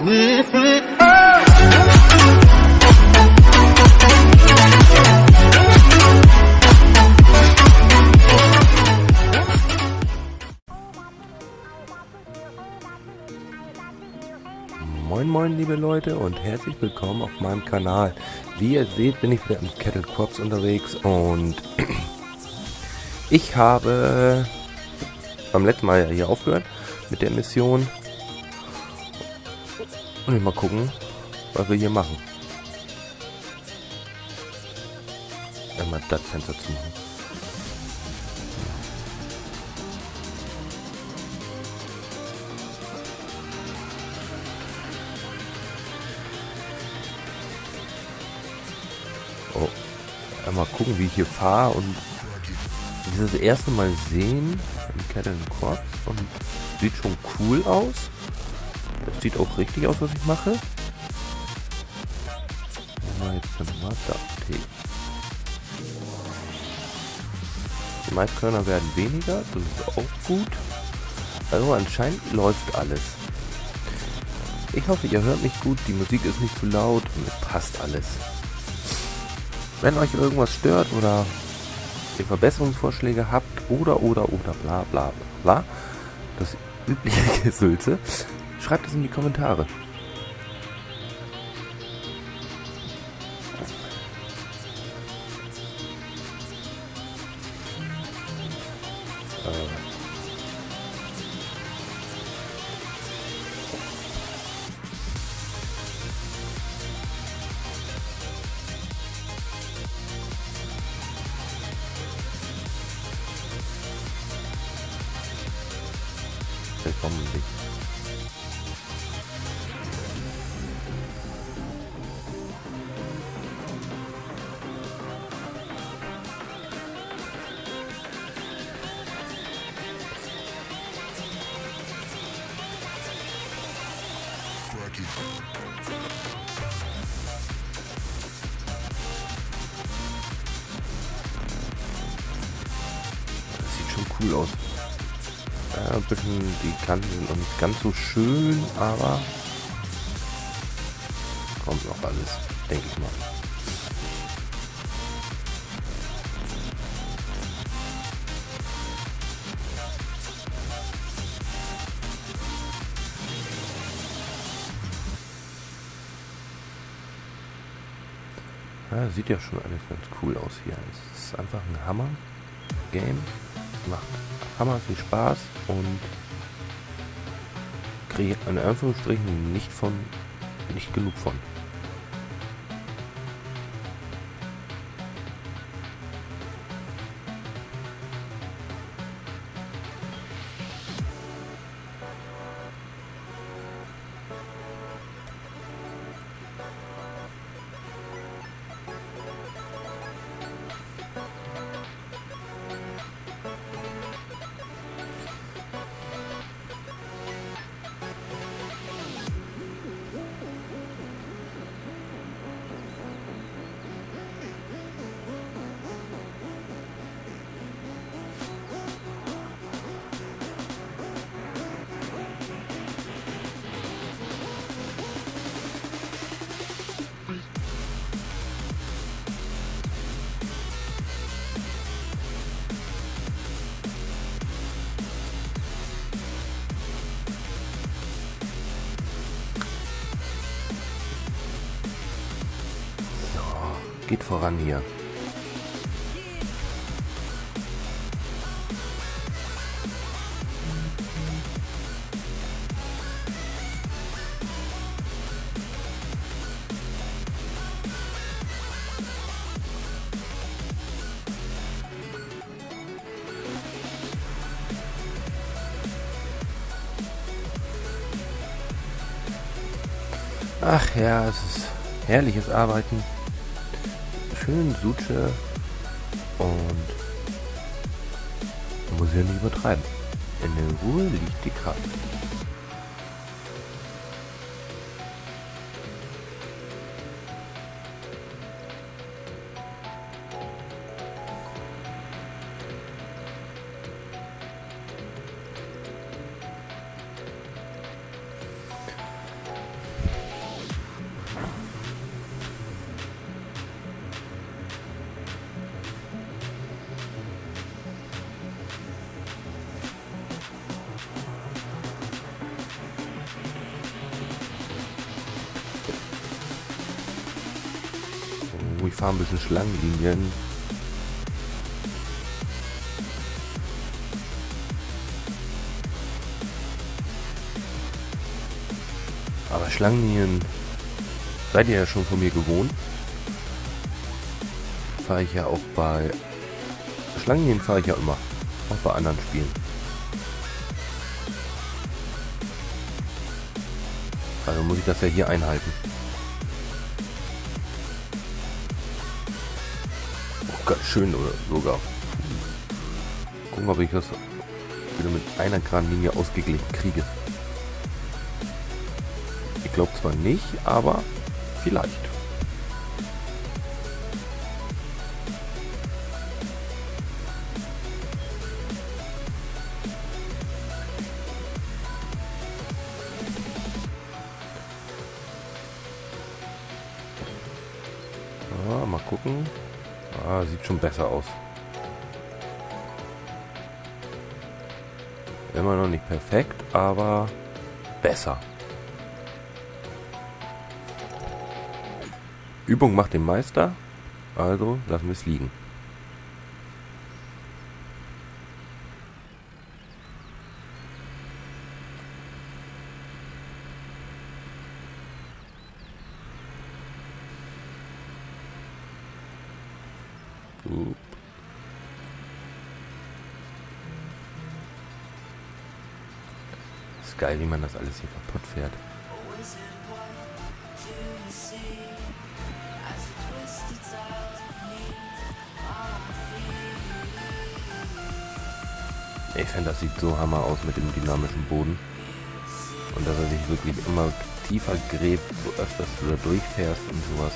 Moin moin liebe Leute und herzlich willkommen auf meinem Kanal. Wie ihr seht bin ich wieder im Kettle Crops unterwegs und ich habe beim letzten Mal ja hier aufgehört mit der Mission. Und mal gucken, was wir hier machen. Einmal das Fenster zu machen. Oh. Einmal gucken, wie ich hier fahre und dieses erste Mal sehen Corps und sieht schon cool aus. Sieht auch richtig aus, was ich mache. Mal jetzt mal da. Die Maiskörner werden weniger, das ist auch gut. Also anscheinend läuft alles. Ich hoffe, ihr hört mich gut, die Musik ist nicht zu laut und es passt alles. Wenn euch irgendwas stört oder ihr Verbesserungsvorschläge habt oder oder oder bla bla bla, das übliche Gesülze, schreibt es in die Kommentare. Cool aus. Ja, ein bisschen, die Kanten sind noch nicht ganz so schön, aber kommt noch alles, denke ich mal. Ja, sieht ja schon alles ganz cool aus hier. Es ist einfach ein Hammer-Game. Macht Hammer viel Spaß und kriege in Anführungsstrichen nicht von nicht genug von. Voran hier. Ach ja, es ist herrliches Arbeiten. Schön Suche und muss ja nicht übertreiben. In der Ruhe liegt die Kraft. Fahre ein bisschen Schlangenlinien. Aber Schlangenlinien seid ihr ja schon von mir gewohnt. Fahre ich ja auch bei Schlangenlinien fahre ich ja immer. Auch bei anderen Spielen. Also muss ich das ja hier einhalten. Ganz schön oder sogar. Gucken, ob ich das wieder mit einer geraden Linie ausgeglichen kriege. Ich glaube zwar nicht, aber vielleicht. Ja, mal gucken. Ah, sieht schon besser aus. Immer noch nicht perfekt, aber besser. Übung macht den Meister, also lassen wir es liegen. Oop. Ist geil, wie man das kaputt fährt. Ich finde, das sieht so hammer aus mit dem dynamischen Boden. Und dass er sich wirklich immer tiefer gräbt, so öfters du da durchfährst und sowas.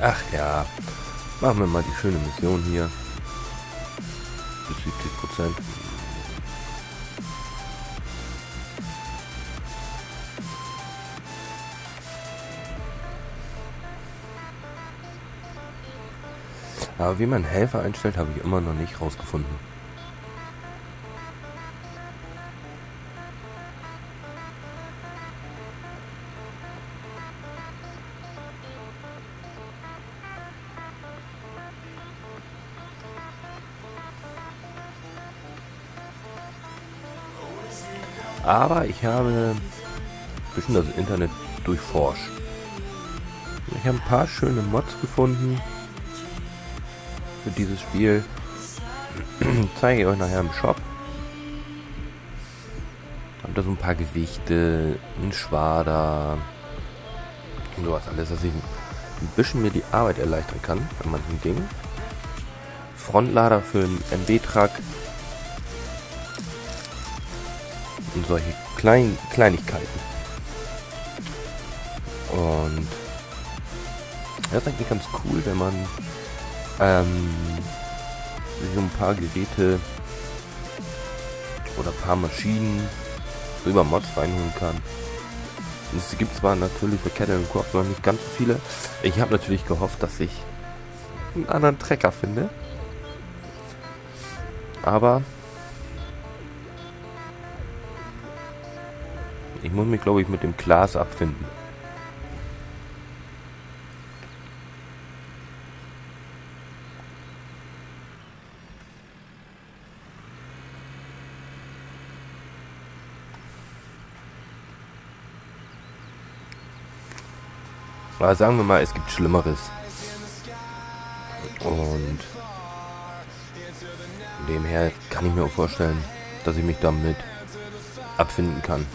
Ach ja, machen wir mal die schöne Mission hier. Bis 70 Prozent. Aber wie man Helfer einstellt, habe ich immer noch nicht rausgefunden. Aber ich habe ein bisschen das Internet durchforscht. Ich habe ein paar schöne Mods gefunden für dieses Spiel. Zeige ich euch nachher im Shop. Hab da so ein paar Gewichte, ein Schwader und sowas alles, dass ich ein bisschen mir die Arbeit erleichtern kann an manchen Dingen. Frontlader für einen MB-Truck solche Klein Kleinigkeiten. Und das ist eigentlich ganz cool, wenn man ähm, so ein paar Geräte oder ein paar Maschinen so über Mods reinholen kann. Es gibt zwar natürlich für Kettle Coop noch nicht ganz so viele. Ich habe natürlich gehofft, dass ich einen anderen Trecker finde. Aber ich muss mich, glaube ich, mit dem Glas abfinden. Aber sagen wir mal, es gibt Schlimmeres. Und dem her kann ich mir auch vorstellen, dass ich mich damit abfinden kann.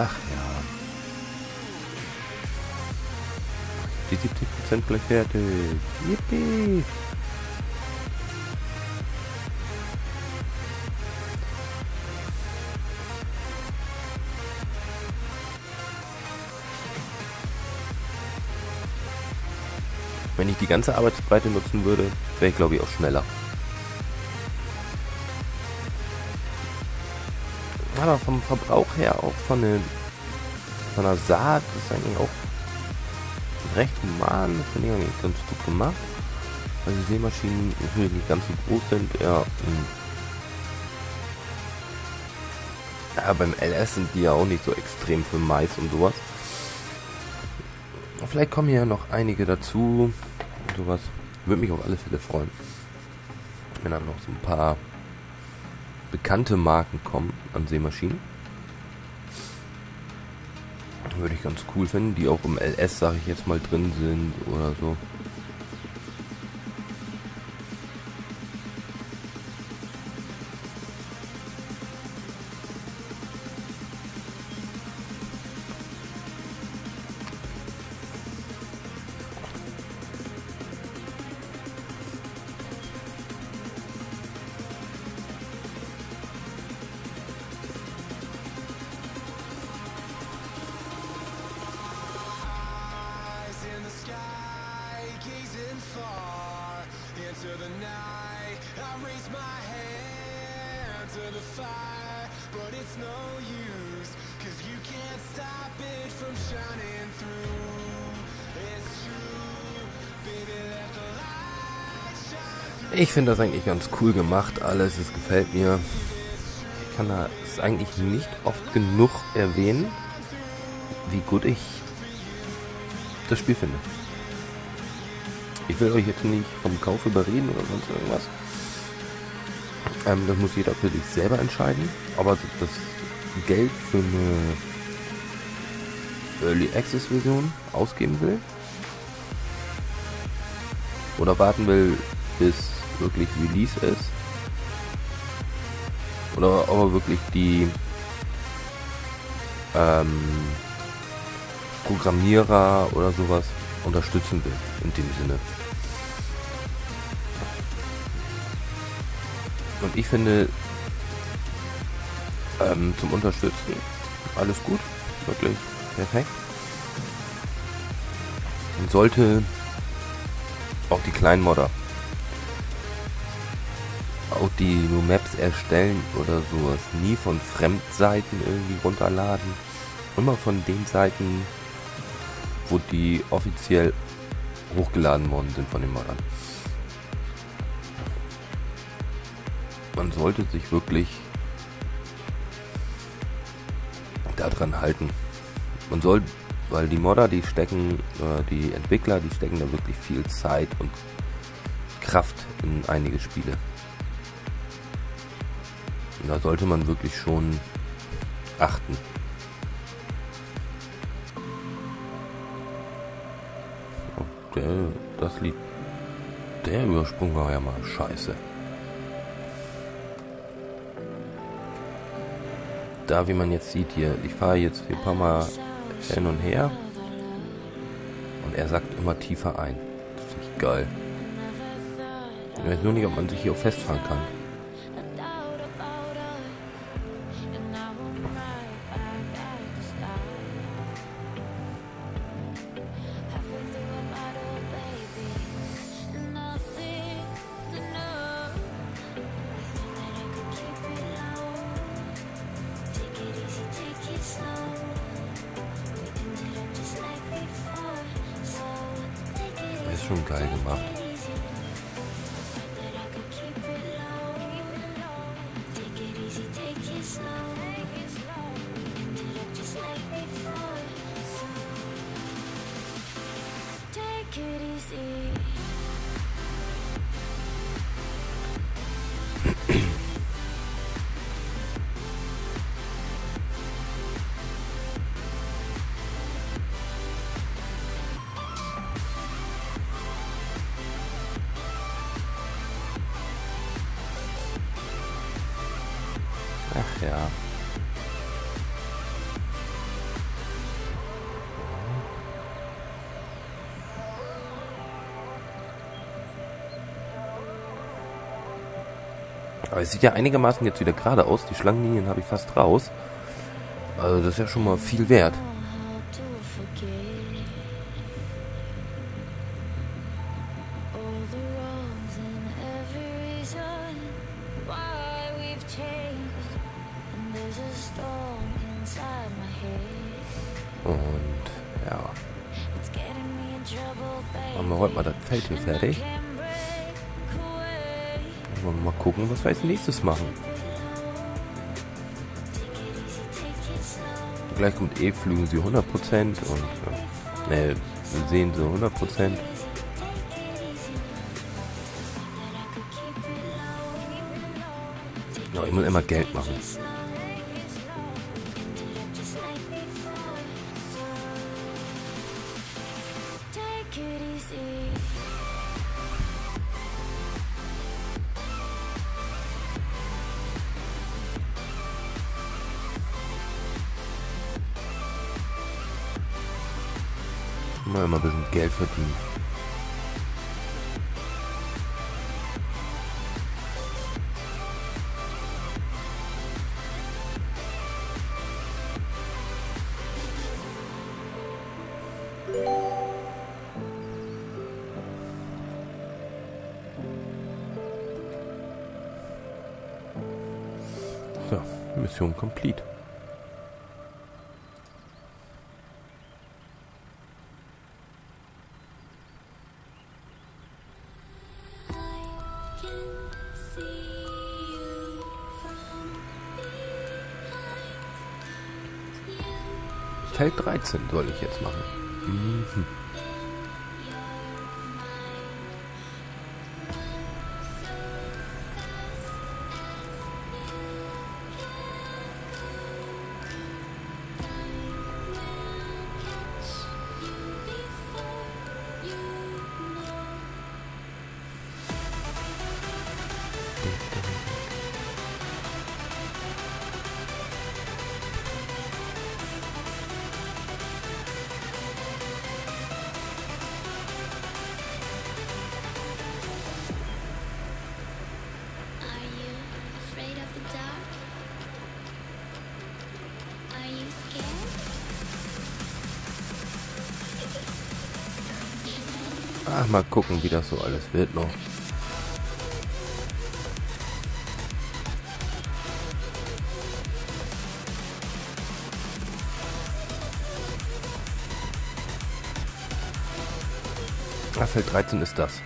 Ach ja. Die 70% gleich fertig. Yippie! Wenn ich die ganze Arbeitsbreite nutzen würde, wäre ich glaube ich auch schneller. Aber vom Verbrauch her, auch von, den, von der Saat, ist eigentlich auch recht human. Das finde ich eigentlich ganz gut gemacht. Weil die Seemaschinen natürlich nicht ganz so groß sind. Ja, ja, beim LS sind die ja auch nicht so extrem für Mais und sowas. Vielleicht kommen hier noch einige dazu. Sowas. Würde mich auf alle Fälle freuen. Wenn dann noch so ein paar bekannte Marken kommen an Seemaschinen. Würde ich ganz cool finden, die auch im LS, sage ich jetzt mal, drin sind oder so. Ich finde das eigentlich ganz cool gemacht, alles, es gefällt mir. Ich kann das eigentlich nicht oft genug erwähnen, wie gut ich das Spiel finde. Ich will euch jetzt nicht vom Kauf überreden oder sonst irgendwas. Ähm, das muss jeder für sich selber entscheiden. Aber das Geld für eine Early Access Version ausgeben will. Oder warten will, bis wirklich Release ist. Oder aber wirklich die ähm, Programmierer oder sowas unterstützen will in dem Sinne. Und ich finde, ähm, zum Unterstützen alles gut, wirklich perfekt. Und sollte auch die kleinen Modder, auch die nur Maps erstellen oder sowas, nie von Fremdseiten irgendwie runterladen. Immer von den Seiten, wo die offiziell hochgeladen worden sind von den Moddern. Man sollte sich wirklich daran halten. Man soll, weil die Modder, die stecken, äh, die Entwickler, die stecken da wirklich viel Zeit und Kraft in einige Spiele. Da sollte man wirklich schon achten. der, das Lied, der Übersprung war ja mal scheiße. Da, wie man jetzt sieht hier, ich fahre jetzt hier ein paar Mal hin und her und er sagt immer tiefer ein. Das finde ich geil. Ich weiß nur nicht, ob man sich hier auch festfahren kann. Schon geil gemacht. Ach ja. Aber es sieht ja einigermaßen jetzt wieder gerade aus. Die Schlangenlinien habe ich fast raus. Also das ist ja schon mal viel wert. Und ja. Machen wir heute mal das Feld hier fertig. Wollen wir mal gucken, was wir als nächstes machen. Gleich kommt eh, flügen sie 100% und äh, sehen sie 100%. Ja, ich muss immer Geld machen. Mal immer ein bisschen Geld verdienen. Feld 13 soll ich jetzt machen. Mhm. Ach, mal gucken, wie das so alles wird noch. Ah, Feld 13 ist das.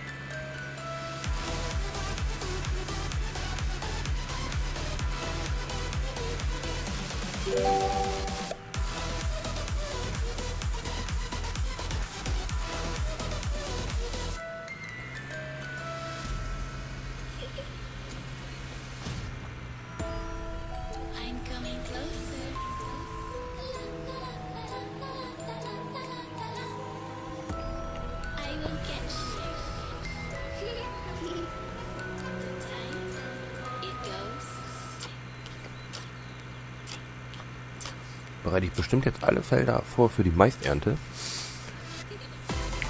Bereite ich bestimmt jetzt alle Felder vor für die Maisernte.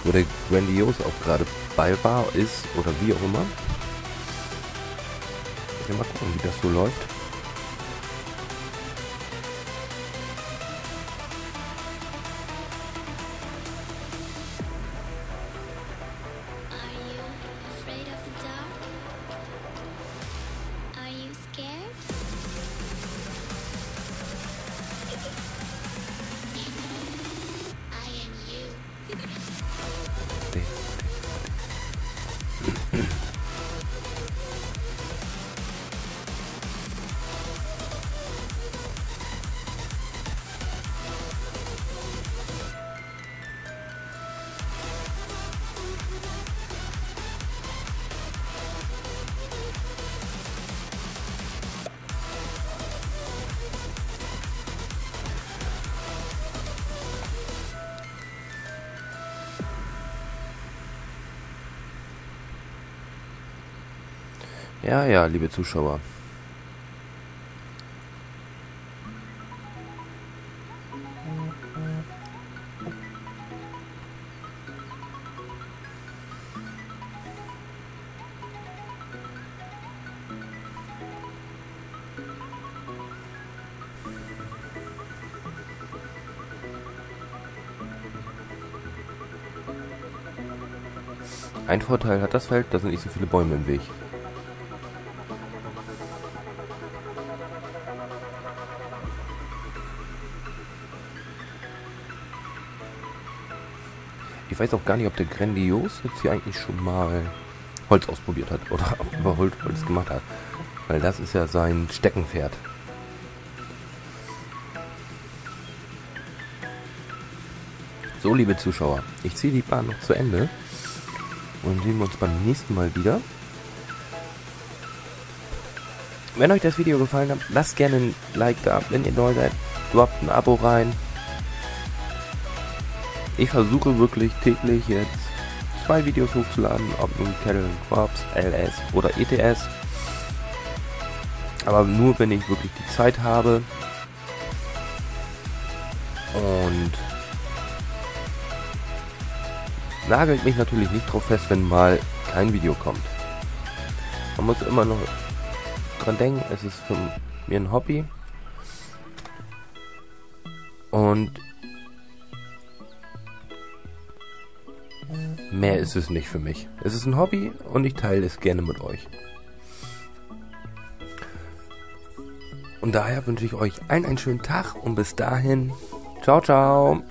Wo der Grandios auch gerade bei war, ist oder wie auch immer. Ja, mal gucken, wie das so läuft. Ja, ja, liebe Zuschauer. Ein Vorteil hat das Feld, da sind nicht so viele Bäume im Weg. Ich weiß auch gar nicht, ob der Grandios jetzt hier eigentlich schon mal Holz ausprobiert hat oder über Holz, Holz gemacht hat. Weil das ist ja sein Steckenpferd. So, liebe Zuschauer, ich ziehe die Bahn noch zu Ende. Und sehen wir uns beim nächsten Mal wieder. Wenn euch das Video gefallen hat, lasst gerne ein Like da. Wenn ihr neu seid, droppt ein Abo rein. Ich versuche wirklich täglich jetzt zwei Videos hochzuladen, ob nun Kettle Corps, LS oder ETS. Aber nur wenn ich wirklich die Zeit habe. Und nagelt mich natürlich nicht drauf fest, wenn mal kein Video kommt. Man muss immer noch dran denken, es ist für mir ein Hobby. Und mehr ist es nicht für mich. Es ist ein Hobby und ich teile es gerne mit euch. Und daher wünsche ich euch allen einen schönen Tag und bis dahin, ciao, ciao.